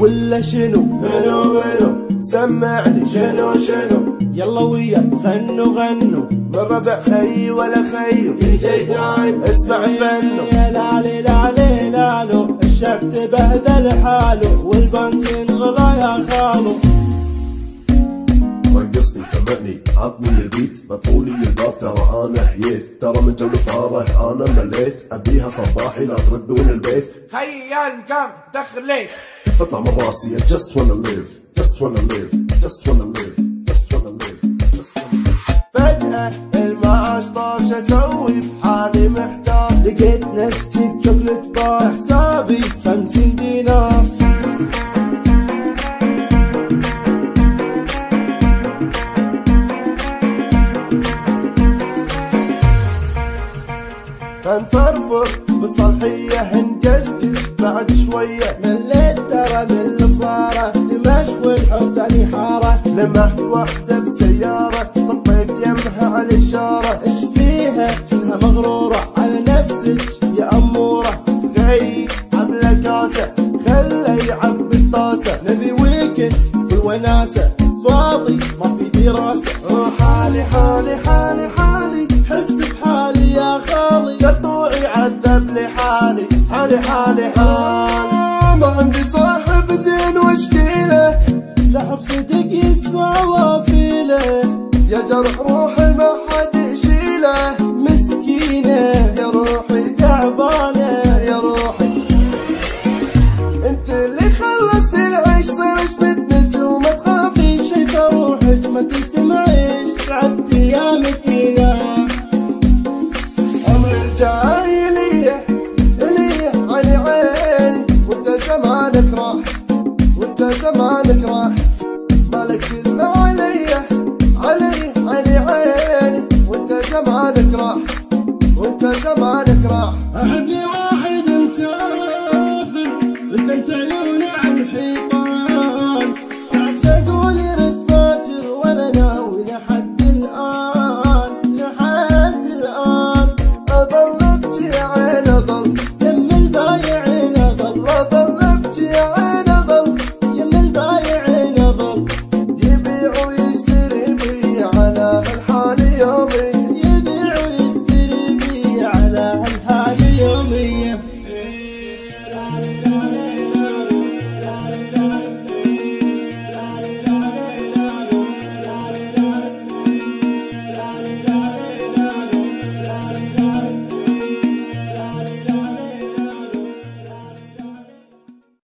ولا شنو؟ منو منو سمعني شنو شنو؟ يلا ويا غنوا غنوا. من ربع خي ولا خيو دي جي تايم اسمع فنو يا لالي لالي لالو الشعب تبهدل حاله والبنك انغلى يا خالو سمعني عطني البيت بطولي الباب. ترى أنا حييت. ترى من جو فاره أنا مليت. أبيها صباحي لا تردون البيت. خيال كم دخليك تطلع من راسي I just wanna live. Just wanna live. Just wanna live. فنفرفر بالصالحية نقزقز بعد شوية مليت ترى من الفارة دمشق والحب ثاني حارة. لمحت واحدة بسيارة صفيت يمها على الإشارة. إيش فيها؟ شنها مغرورة على نفسك يا أمورة. غي عبلة كاسة خله يعبي الطاسة. نبي ويكند في الوناسة فاضي ما في دراسة. حالي حالي حالي حالي حس بحالي يا خالي. حالي حالي حالي. ما عندي صاحب زين واشكيله رحب صدق يسمع وافيله يا جرح روحي ما حد زمانك راح وانت زمانك راح مالك كلمة عليا علي علي عيني. وانت زمانك راح وانت زمانك راح احبني واحد مسافر بس أنت